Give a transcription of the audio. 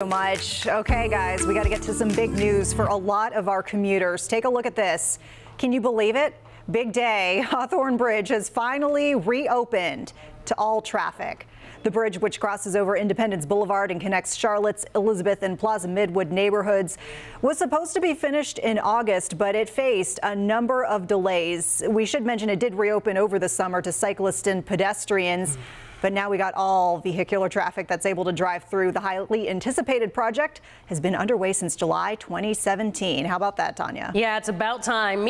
so much. Okay, guys, we got to get to some big news for a lot of our commuters. Take a look at this. Can you believe it? Big day. Hawthorne Bridge has finally reopened to all traffic. The bridge, which crosses over Independence Boulevard and connects Charlotte's, Elizabeth, and Plaza Midwood neighborhoods, was supposed to be finished in August, but it faced a number of delays. We should mention it did reopen over the summer to cyclists and pedestrians. But now we got all vehicular traffic that's able to drive through. The highly anticipated project has been underway since July 2017. How about that, Tanya? Yeah, it's about time.